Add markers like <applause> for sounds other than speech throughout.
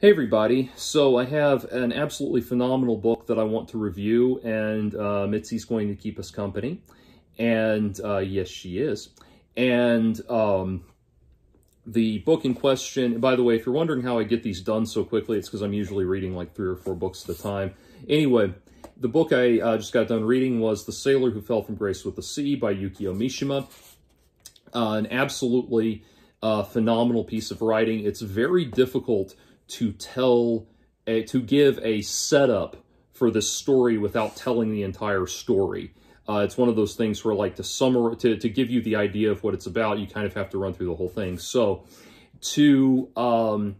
Hey everybody, so I have an absolutely phenomenal book that I want to review and uh, Mitzi's going to keep us company. And uh, yes, she is. And um, the book in question, by the way, if you're wondering how I get these done so quickly, it's because I'm usually reading like three or four books at a time. Anyway, the book I uh, just got done reading was The Sailor Who Fell from Grace with the Sea by Yukio Mishima. Uh, an absolutely uh, phenomenal piece of writing. It's very difficult to tell, a, to give a setup for this story without telling the entire story. Uh, it's one of those things where, like, to summarize, to, to give you the idea of what it's about, you kind of have to run through the whole thing. So, to um,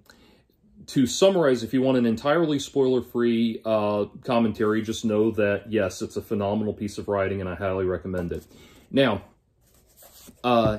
to summarize, if you want an entirely spoiler-free uh, commentary, just know that, yes, it's a phenomenal piece of writing, and I highly recommend it. Now, uh,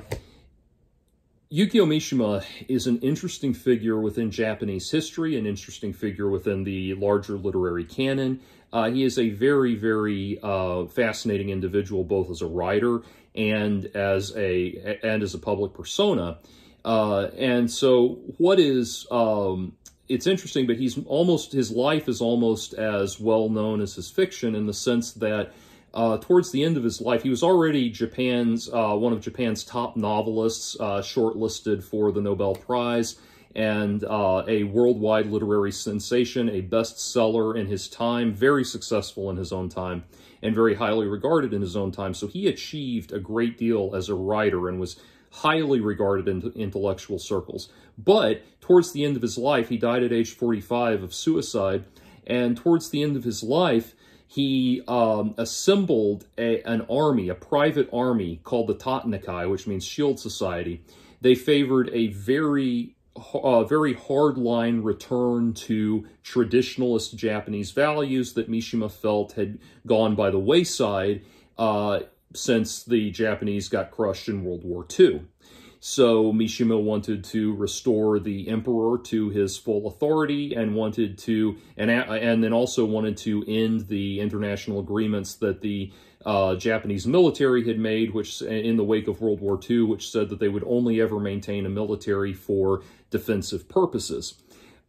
Yukio Mishima is an interesting figure within Japanese history, an interesting figure within the larger literary canon. Uh, he is a very, very uh, fascinating individual, both as a writer and as a and as a public persona. Uh, and so, what is um, it's interesting, but he's almost his life is almost as well known as his fiction in the sense that uh, towards the end of his life, he was already Japan's uh, one of Japan's top novelists, uh, shortlisted for the Nobel Prize, and uh, a worldwide literary sensation, a bestseller in his time, very successful in his own time, and very highly regarded in his own time. So he achieved a great deal as a writer and was highly regarded in intellectual circles. But towards the end of his life, he died at age 45 of suicide, and towards the end of his life, he um, assembled a, an army, a private army called the Tatenokai, which means Shield Society. They favored a very, uh, very hardline return to traditionalist Japanese values that Mishima felt had gone by the wayside uh, since the Japanese got crushed in World War II. So Mishima wanted to restore the emperor to his full authority and wanted to, and, and then also wanted to end the international agreements that the uh, Japanese military had made, which in the wake of World War II, which said that they would only ever maintain a military for defensive purposes.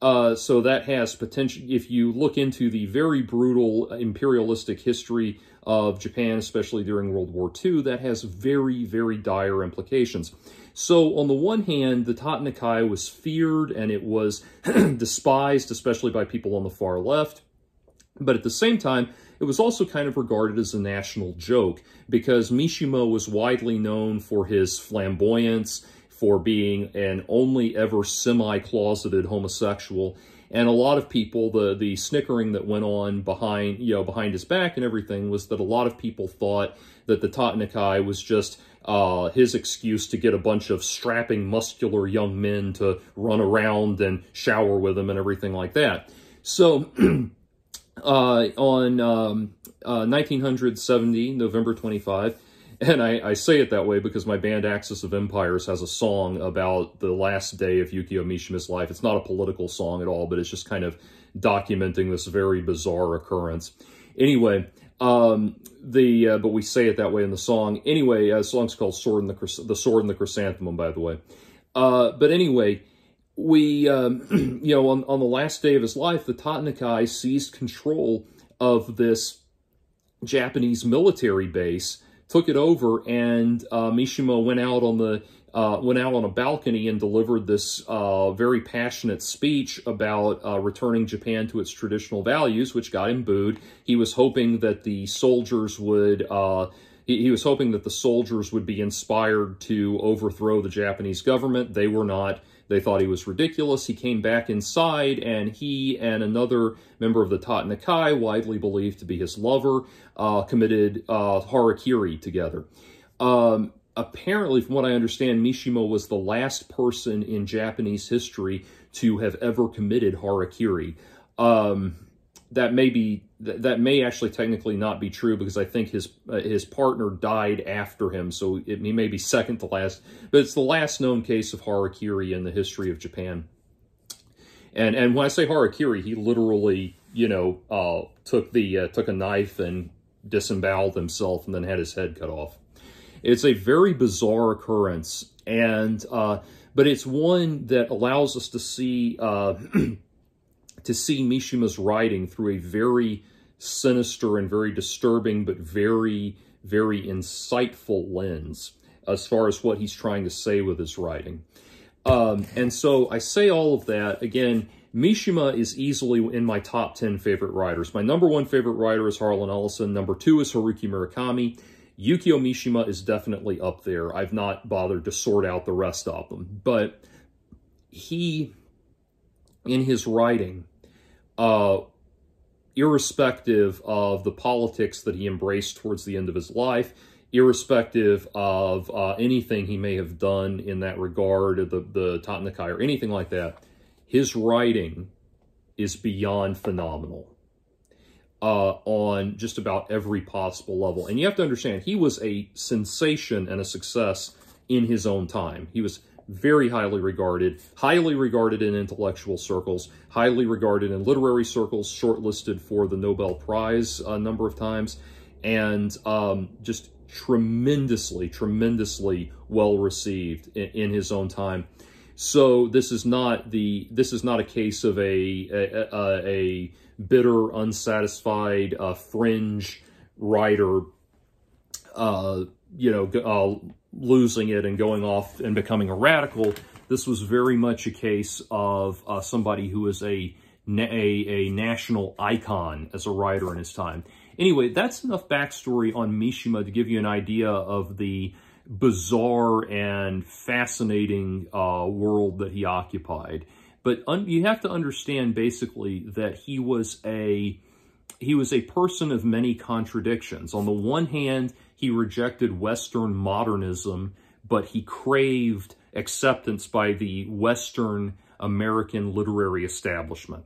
Uh, so that has potential, if you look into the very brutal imperialistic history of Japan, especially during World War II, that has very, very dire implications. So on the one hand, the Tatenokai was feared and it was <clears throat> despised, especially by people on the far left. But at the same time, it was also kind of regarded as a national joke because Mishima was widely known for his flamboyance, for being an only ever semi-closeted homosexual, and a lot of people, the the snickering that went on behind, you know, behind his back and everything was that a lot of people thought that the Tatenokai was just uh, his excuse to get a bunch of strapping, muscular young men to run around and shower with him and everything like that. So <clears throat> uh, on um, uh, 1970, November 25, and I, I, say it that way because my band Axis of Empires has a song about the last day of Yukio Mishima's life. It's not a political song at all, but it's just kind of documenting this very bizarre occurrence. Anyway, um, the uh, but we say it that way in the song. Anyway, uh, the song's called "Sword and the the Sword and the Chrysanthemum," by the way. Uh, but anyway, we um, <clears throat> you know on on the last day of his life, the Tatenokai seized control of this Japanese military base took it over, and uh, Mishima went out on the uh, went out on a balcony and delivered this uh, very passionate speech about uh, returning Japan to its traditional values, which got him booed. He was hoping that the soldiers would. Uh, he, he was hoping that the soldiers would be inspired to overthrow the Japanese government. They were not. They thought he was ridiculous. He came back inside, and he and another member of the Tatenokai, widely believed to be his lover, uh, committed uh, harakiri together. Um, apparently, from what I understand, Mishima was the last person in Japanese history to have ever committed harakiri. Um, that may be that may actually technically not be true because I think his uh, his partner died after him, so it, he may be second to last. But it's the last known case of harakiri in the history of Japan. And and when I say harakiri, he literally you know uh, took the uh, took a knife and disemboweled himself and then had his head cut off. It's a very bizarre occurrence, and uh, but it's one that allows us to see. Uh, <clears throat> to see Mishima's writing through a very sinister and very disturbing, but very, very insightful lens as far as what he's trying to say with his writing. Um, and so I say all of that, again, Mishima is easily in my top 10 favorite writers. My number one favorite writer is Harlan Ellison. Number two is Haruki Murakami. Yukio Mishima is definitely up there. I've not bothered to sort out the rest of them. But he, in his writing, uh, irrespective of the politics that he embraced towards the end of his life, irrespective of uh, anything he may have done in that regard, the, the Tatenokai or anything like that, his writing is beyond phenomenal uh, on just about every possible level. And you have to understand, he was a sensation and a success in his own time. He was very highly regarded, highly regarded in intellectual circles, highly regarded in literary circles, shortlisted for the Nobel Prize a number of times, and um, just tremendously, tremendously well received in, in, his own time. So this is not the this is not a case of a a, a, a bitter, unsatisfied, uh, fringe writer, uh, you know, uh, losing it and going off and becoming a radical. This was very much a case of uh, somebody who was a, a, a national icon as a writer in his time. Anyway, that's enough backstory on Mishima to give you an idea of the bizarre and fascinating uh, world that he occupied. But you have to understand basically that he was a he was a person of many contradictions. On the one hand, he rejected Western modernism, but he craved acceptance by the Western American literary establishment.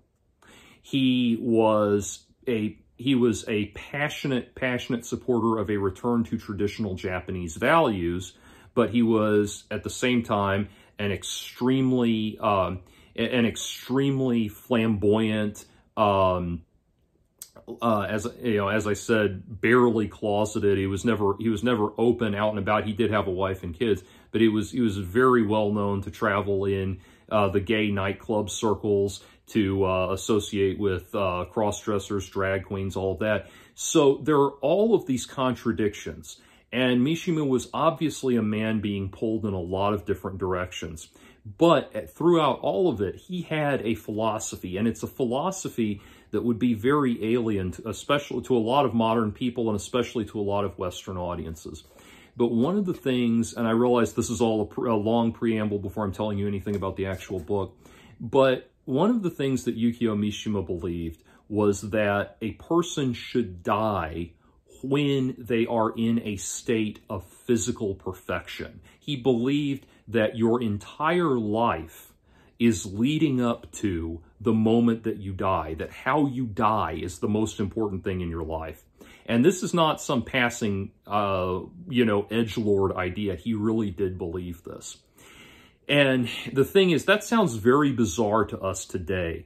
He was a he was a passionate, passionate supporter of a return to traditional Japanese values, but he was at the same time an extremely um, an extremely flamboyant, um, uh, as you know, as I said, barely closeted. He was never he was never open out and about. He did have a wife and kids, but he was he was very well known to travel in uh, the gay nightclub circles, to uh, associate with uh, cross dressers, drag queens, all that. So there are all of these contradictions. And Mishima was obviously a man being pulled in a lot of different directions. But throughout all of it, he had a philosophy, and it's a philosophy that would be very alien, to, especially to a lot of modern people and especially to a lot of Western audiences. But one of the things, and I realize this is all a, pre a long preamble before I'm telling you anything about the actual book, but one of the things that Yukio Mishima believed was that a person should die when they are in a state of physical perfection. He believed that your entire life is leading up to the moment that you die, that how you die is the most important thing in your life. And this is not some passing, uh, you know, edge lord idea. He really did believe this. And the thing is, that sounds very bizarre to us today.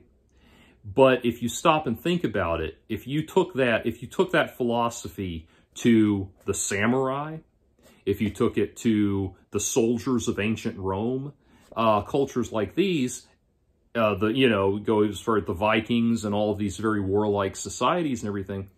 But if you stop and think about it, if you took that, if you took that philosophy to the samurai, if you took it to the soldiers of ancient Rome, uh, cultures like these, uh, the you know goes for the Vikings and all of these very warlike societies and everything.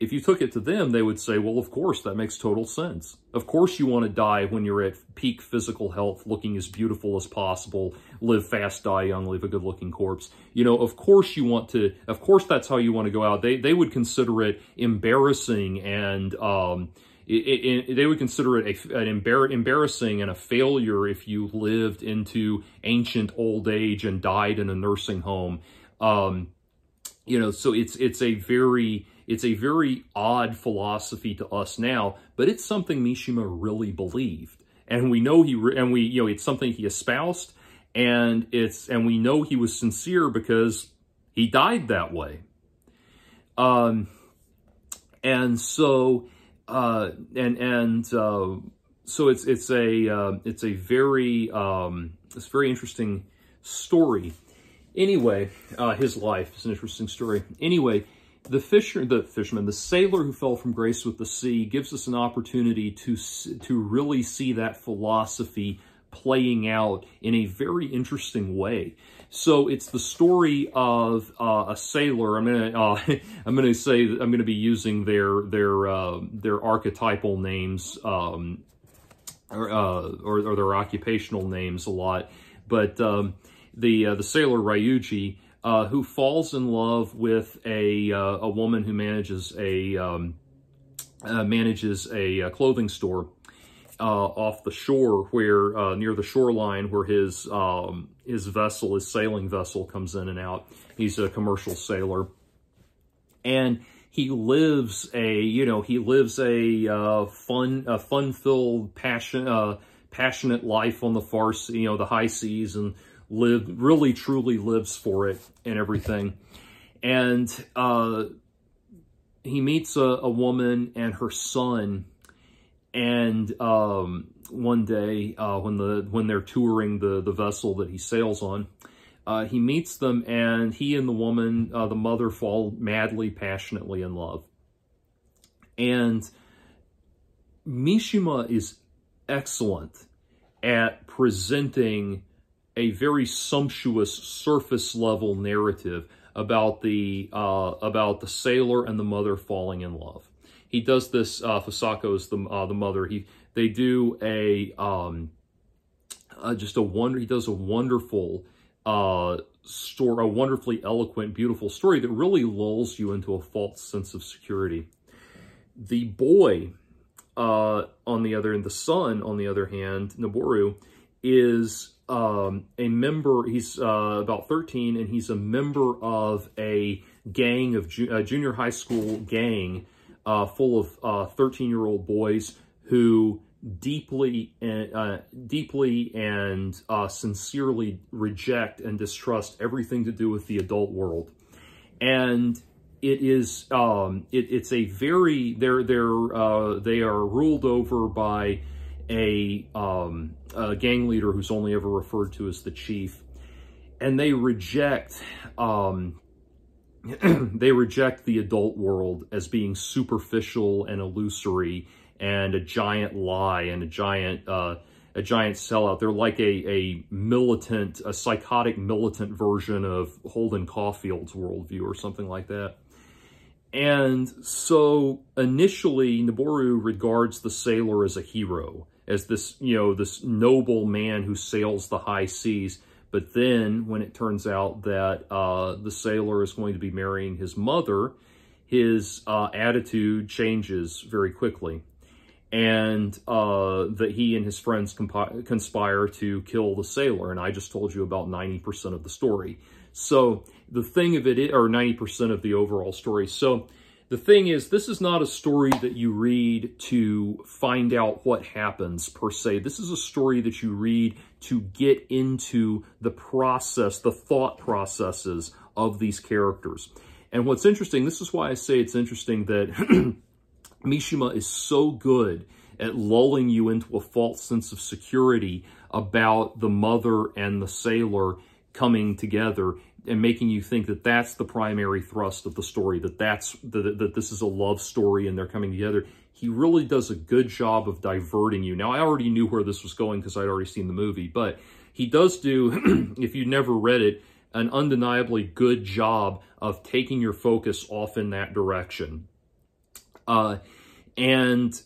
If you took it to them, they would say, well, of course, that makes total sense. Of course you want to die when you're at peak physical health, looking as beautiful as possible, live fast, die young, leave a good-looking corpse. You know, of course you want to, of course that's how you want to go out. They, they would consider it embarrassing and, um, it, it, they would consider it a, an embar embarrassing and a failure if you lived into ancient old age and died in a nursing home. Um, you know, so it's it's a very it's a very odd philosophy to us now, but it's something Mishima really believed, and we know he and we you know it's something he espoused, and it's and we know he was sincere because he died that way. Um, and so uh, and and uh, so it's it's a uh, it's a very um, it's very interesting story. Anyway, uh, his life is an interesting story. Anyway, the fisher, the fisherman, the sailor who fell from grace with the sea gives us an opportunity to to really see that philosophy playing out in a very interesting way. So it's the story of uh, a sailor. I'm gonna uh, <laughs> I'm gonna say I'm gonna be using their their uh, their archetypal names um, or, uh, or, or their occupational names a lot, but um, the uh, the sailor Ryuji. Uh, who falls in love with a a woman who manages a um, manages a clothing store uh, off the shore where uh, near the shoreline where his um, his vessel, his sailing vessel comes in and out. He's a commercial sailor. And he lives a, you know, he lives a uh, fun, a fun-filled, passion, uh, passionate life on the far, you know, the high seas and live, really truly lives for it and everything. And uh, he meets a, a woman and her son and um, one day, uh, when the when they're touring the the vessel that he sails on, uh, he meets them, and he and the woman, uh, the mother, fall madly, passionately in love. And Mishima is excellent at presenting a very sumptuous surface level narrative about the uh, about the sailor and the mother falling in love he does this. Uh, is the uh, the mother. He they do a um, uh, just a wonder. He does a wonderful uh story, a wonderfully eloquent, beautiful story that really lulls you into a false sense of security. The boy, uh, on the other, and the son, on the other hand, Noboru, is um, a member, he's uh, about 13, and he's a member of a gang of ju uh, junior high school gang uh, full of 13-year-old uh, boys who deeply and uh, deeply and uh, sincerely reject and distrust everything to do with the adult world, and it is um, it, it's a very they're they're uh, they are ruled over by a, um, a, gang leader who's only ever referred to as the chief, and they reject um, <clears throat> they reject the adult world as being superficial and illusory and a giant lie and a giant uh, a giant sellout. They're like a, a militant, a psychotic militant version of Holden Caulfield's worldview or something like that. And so initially, Noboru regards the sailor as a hero, as this, you know, this noble man who sails the high seas. But then when it turns out that uh, the sailor is going to be marrying his mother, his uh, attitude changes very quickly. And uh, that he and his friends conspire to kill the sailor. And I just told you about 90% of the story. So the thing of it, or 90% of the overall story. So the thing is, this is not a story that you read to find out what happens per se. This is a story that you read to get into the process, the thought processes of these characters. And what's interesting, this is why I say it's interesting that <clears throat> Mishima is so good at lulling you into a false sense of security about the mother and the sailor coming together and making you think that that's the primary thrust of the story, that that's that, that this is a love story and they're coming together. He really does a good job of diverting you. Now, I already knew where this was going because I'd already seen the movie, but he does do, <clears throat> if you never read it, an undeniably good job of taking your focus off in that direction. Uh, and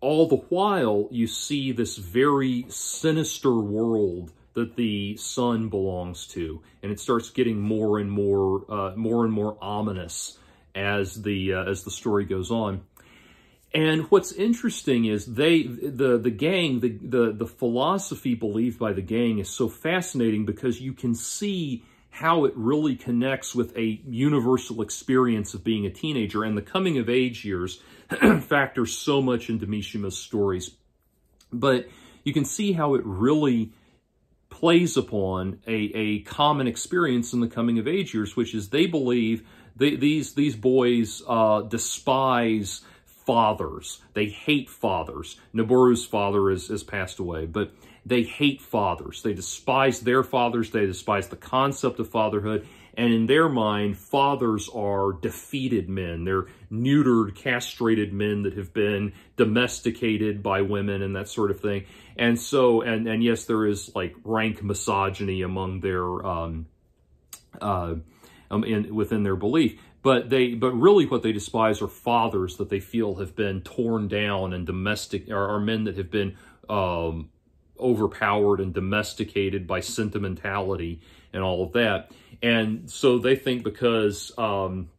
all the while, you see this very sinister world that the son belongs to, and it starts getting more and more, uh, more and more ominous as the uh, as the story goes on. And what's interesting is they the the gang the the the philosophy believed by the gang is so fascinating because you can see how it really connects with a universal experience of being a teenager and the coming of age years <clears throat> factor so much into Mishima's stories. But you can see how it really plays upon a, a common experience in the coming of age years, which is they believe they, these, these boys uh, despise fathers. They hate fathers. Noboru's father is, has passed away, but they hate fathers. They despise their fathers. They despise the concept of fatherhood. And in their mind, fathers are defeated men. They're neutered, castrated men that have been domesticated by women and that sort of thing. And so, and, and yes, there is like rank misogyny among their, um, uh, um, in, within their belief. But they, but really, what they despise are fathers that they feel have been torn down and domestic, are men that have been um, overpowered and domesticated by sentimentality and all of that. And so they think because um,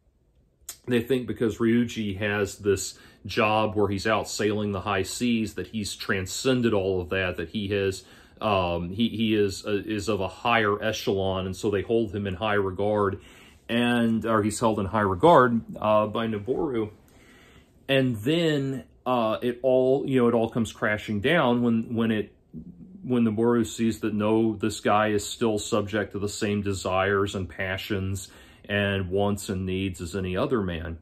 they think because Ryuji has this job where he's out sailing the high seas that he's transcended all of that, that he has um, he he is uh, is of a higher echelon, and so they hold him in high regard, and or he's held in high regard uh, by Noboru, and then uh, it all you know it all comes crashing down when when it when Noboru sees that no, this guy is still subject to the same desires and passions and wants and needs as any other man.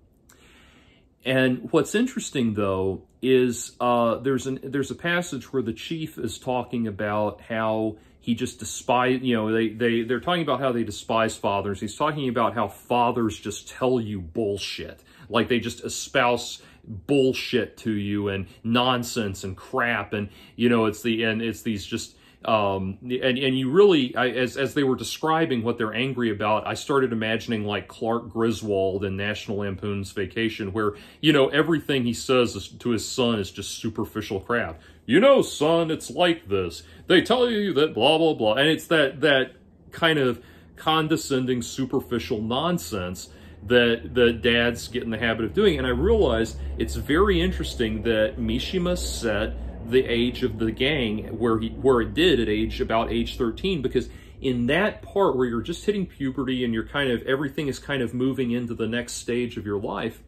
And what's interesting, though, is uh, there's an there's a passage where the chief is talking about how he just despise, you know, they, they, they're talking about how they despise fathers. He's talking about how fathers just tell you bullshit. Like they just espouse bullshit to you and nonsense and crap. And, you know, it's the, and it's these just, um, and, and you really, I, as, as they were describing what they're angry about, I started imagining like Clark Griswold in National Lampoon's Vacation, where, you know, everything he says to his son is just superficial crap. You know, son, it's like this. They tell you that blah, blah, blah. And it's that, that kind of condescending, superficial nonsense that the dads get in the habit of doing. And I realized it's very interesting that Mishima set the age of the gang where he where it did at age about age 13 because in that part where you're just hitting puberty and you're kind of everything is kind of moving into the next stage of your life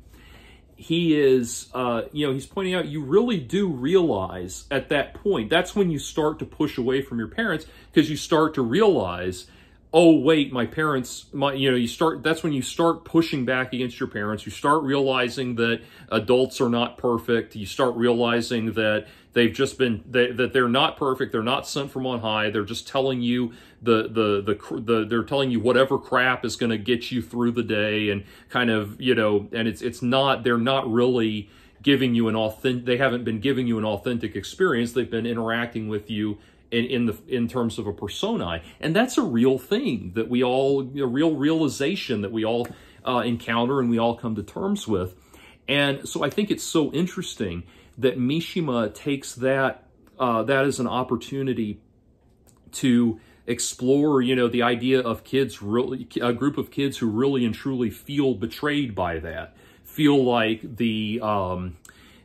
he is uh, you know he's pointing out you really do realize at that point that's when you start to push away from your parents because you start to realize oh wait my parents my you know you start that's when you start pushing back against your parents. You start realizing that adults are not perfect. You start realizing that they've just been they, that they're not perfect. They're not sent from on high. They're just telling you the the the, the they're telling you whatever crap is going to get you through the day and kind of you know and it's it's not they're not really giving you an authentic they haven't been giving you an authentic experience. They've been interacting with you in, in the in terms of a persona, and that's a real thing that we all a real realization that we all uh, encounter and we all come to terms with. And so I think it's so interesting that Mishima takes that uh, that as an opportunity to explore, you know, the idea of kids really a group of kids who really and truly feel betrayed by that, feel like the um,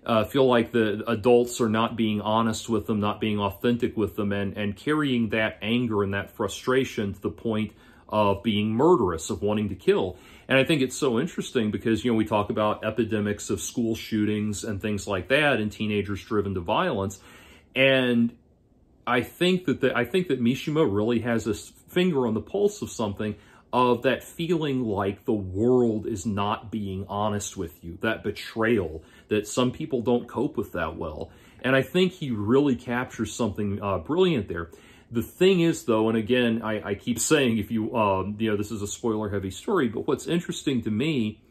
uh, feel like the adults are not being honest with them, not being authentic with them, and, and carrying that anger and that frustration to the point of being murderous, of wanting to kill. And I think it's so interesting because, you know, we talk about epidemics of school shootings and things like that and teenagers driven to violence. And I think that the, I think that Mishima really has a finger on the pulse of something of that feeling like the world is not being honest with you, that betrayal, that some people don't cope with that well. And I think he really captures something uh, brilliant there. The thing is, though, and again, I, I keep saying if you, um, you know, this is a spoiler heavy story, but what's interesting to me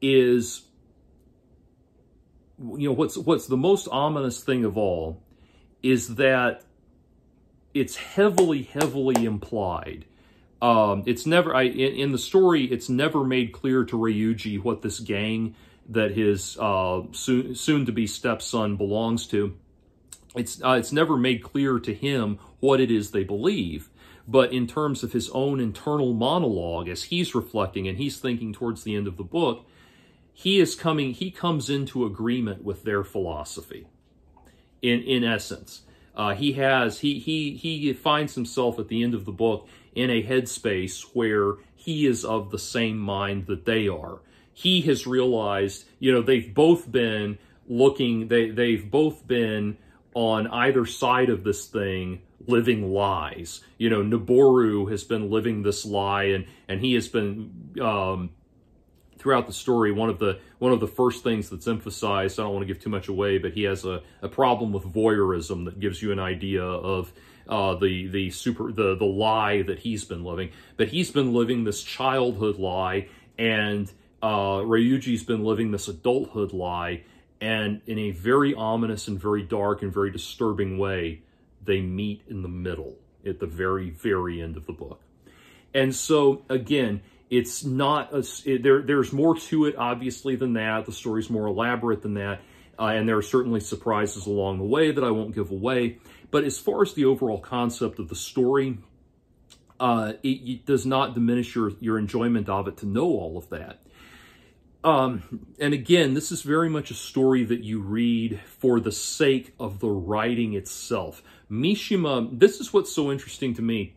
is, you know, what's, what's the most ominous thing of all is that it's heavily, heavily implied um, it's never, I, in, in, the story, it's never made clear to Ryuji what this gang that his uh, soon, soon-to-be stepson belongs to. It's, uh, it's never made clear to him what it is they believe. But in terms of his own internal monologue, as he's reflecting and he's thinking towards the end of the book, he is coming, he comes into agreement with their philosophy, in, in essence. Uh, he has, he, he, he finds himself at the end of the book in a headspace where he is of the same mind that they are. He has realized, you know, they've both been looking, they, they've both been on either side of this thing living lies. You know, Noboru has been living this lie and, and he has been, um, throughout the story, one of the one of the first things that's emphasized, I don't want to give too much away, but he has a, a problem with voyeurism that gives you an idea of uh, the the super the the lie that he's been living. But he's been living this childhood lie, and uh, Ryuji's been living this adulthood lie, and in a very ominous and very dark and very disturbing way, they meet in the middle at the very very end of the book. And so, again, it's not, a, it, there, there's more to it, obviously, than that. The story's more elaborate than that. Uh, and there are certainly surprises along the way that I won't give away. But as far as the overall concept of the story, uh, it, it, does not diminish your, your enjoyment of it to know all of that. Um, and again, this is very much a story that you read for the sake of the writing itself. Mishima, this is what's so interesting to me.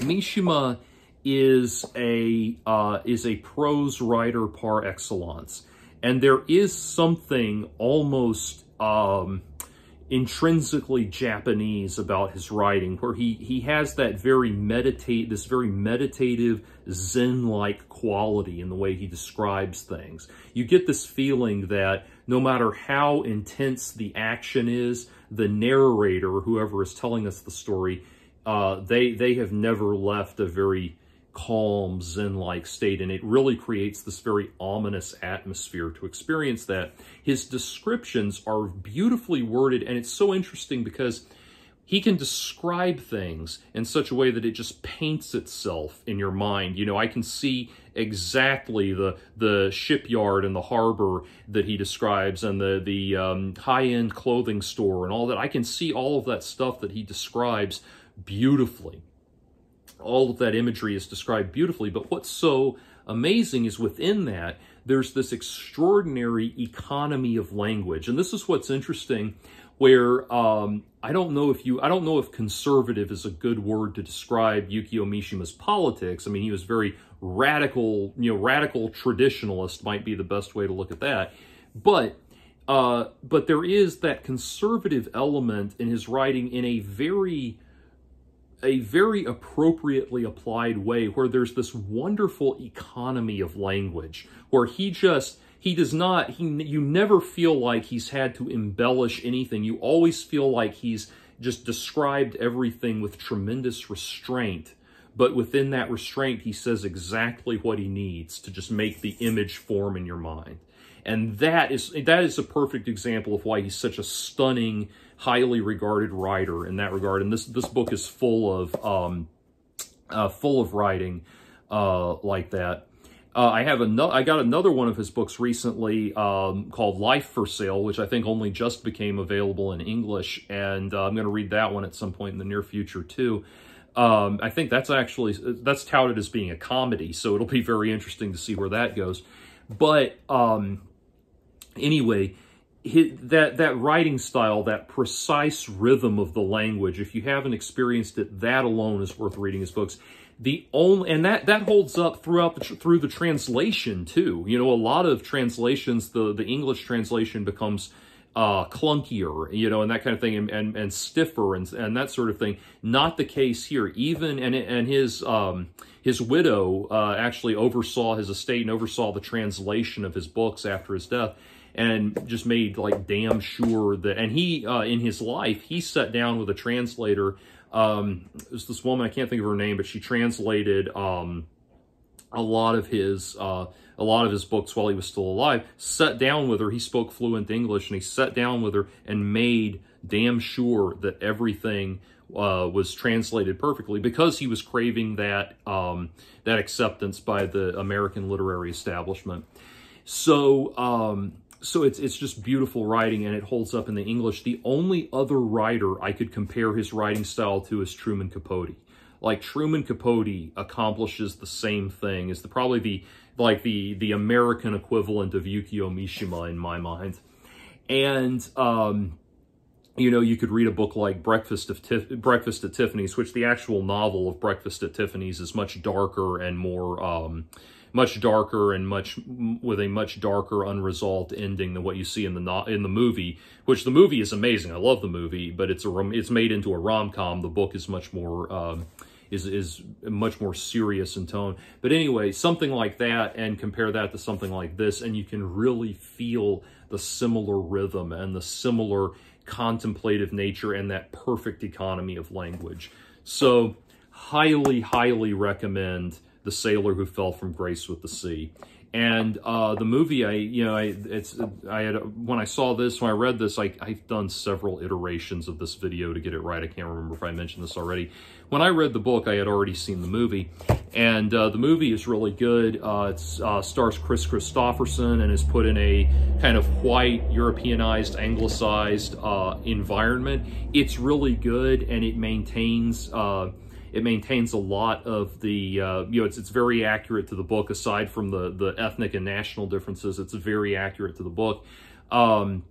Mishima is a uh, is a prose writer par excellence, and there is something almost um, intrinsically Japanese about his writing, where he he has that very meditate this very meditative Zen-like quality in the way he describes things. You get this feeling that no matter how intense the action is, the narrator, whoever is telling us the story, uh, they they have never left a very calm, zen-like state, and it really creates this very ominous atmosphere to experience that. His descriptions are beautifully worded, and it's so interesting because he can describe things in such a way that it just paints itself in your mind. You know, I can see exactly the the shipyard and the harbor that he describes and the, the um, high-end clothing store and all that. I can see all of that stuff that he describes beautifully all of that imagery is described beautifully. But what's so amazing is within that, there's this extraordinary economy of language. And this is what's interesting where um, I don't know if you, I don't know if conservative is a good word to describe Yukio Mishima's politics. I mean, he was very radical, you know, radical traditionalist might be the best way to look at that. But, uh, but there is that conservative element in his writing in a very a very appropriately applied way where there's this wonderful economy of language where he just he does not he you never feel like he's had to embellish anything. You always feel like he's just described everything with tremendous restraint. But within that restraint he says exactly what he needs to just make the image form in your mind. And that is that is a perfect example of why he's such a stunning highly regarded writer in that regard. And this this book is full of um, uh, full of writing uh, like that. Uh, I have another. I got another one of his books recently um, called Life for Sale, which I think only just became available in English, and uh, I'm going to read that one at some point in the near future too. Um, I think that's actually that's touted as being a comedy, so it'll be very interesting to see where that goes. But um, anyway, his, that that writing style, that precise rhythm of the language, if you haven't experienced it, that alone is worth reading his books. The only and that that holds up throughout the through the translation too. You know, a lot of translations, the the English translation becomes uh, clunkier, you know, and that kind of thing, and, and, and stiffer and, and that sort of thing. Not the case here. Even, and, and his, um, his widow uh, actually oversaw his estate and oversaw the translation of his books after his death and just made like damn sure that, and he, uh, in his life, he sat down with a translator. Um, it was this woman, I can't think of her name, but she translated, um, a lot of his, uh, a lot of his books while he was still alive, sat down with her. He spoke fluent English and he sat down with her and made damn sure that everything uh, was translated perfectly because he was craving that um, that acceptance by the American literary establishment. So um, so it's it's just beautiful writing and it holds up in the English. The only other writer I could compare his writing style to is Truman Capote. Like Truman Capote accomplishes the same thing. Is the probably the like the the American equivalent of Yukio Mishima in my mind. And um, you know, you could read a book like Breakfast of Tif Breakfast at Tiffany's, which the actual novel of Breakfast at Tiffany's is much darker and more um, much darker and much with a much darker unresolved ending than what you see in the in the movie. Which the movie is amazing. I love the movie, but it's a it's made into a rom com. The book is much more. Um, is is much more serious in tone. But anyway, something like that and compare that to something like this and you can really feel the similar rhythm and the similar contemplative nature and that perfect economy of language. So highly, highly recommend The Sailor Who Fell from Grace with the Sea. And uh, the movie, I you know, I it's I had when I saw this, when I read this, I I've done several iterations of this video to get it right. I can't remember if I mentioned this already. When I read the book, I had already seen the movie, and uh, the movie is really good. Uh, it uh, stars Kris Kristofferson and is put in a kind of white, Europeanized, anglicized uh, environment. It's really good, and it maintains uh, it maintains a lot of the, uh, you know, it's, it's very accurate to the book, aside from the, the ethnic and national differences. It's very accurate to the book. Um,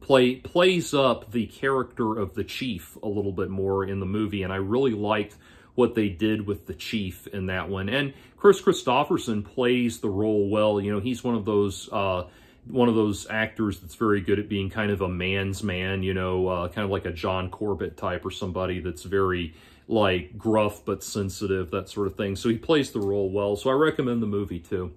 play plays up the character of the chief a little bit more in the movie, and I really liked what they did with the chief in that one. And Kris Kristofferson plays the role well. You know, he's one of those uh, one of those actors that's very good at being kind of a man's man. You know, uh, kind of like a John Corbett type or somebody that's very like gruff but sensitive, that sort of thing. So he plays the role well. So I recommend the movie too.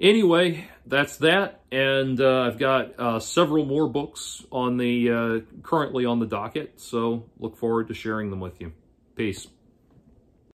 Anyway, that's that. And uh, I've got uh, several more books on the uh, currently on the docket. So look forward to sharing them with you. Peace.